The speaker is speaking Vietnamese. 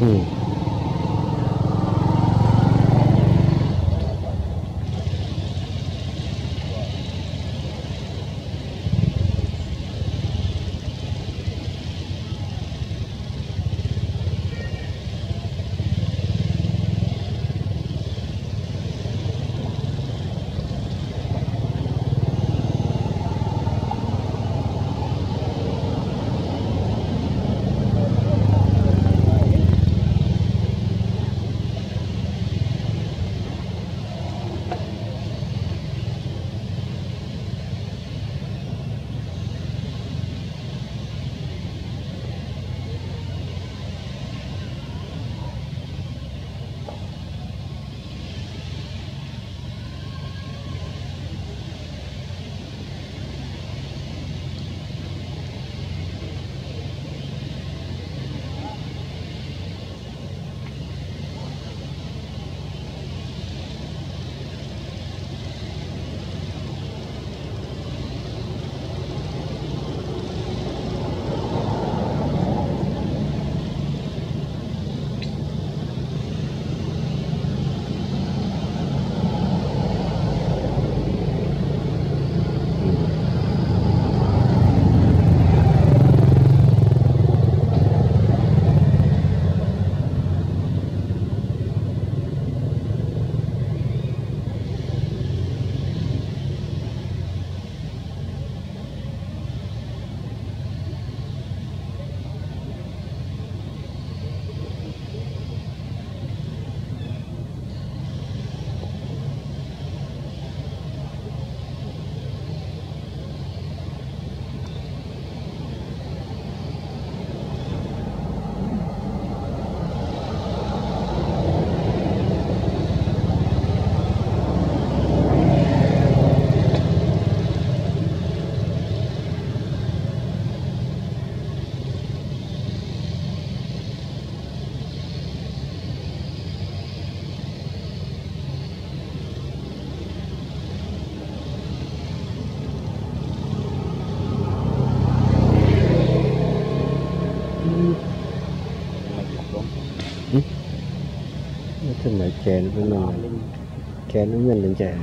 哦。nó thằng này chè nó với mình chè nó mình lên chèn.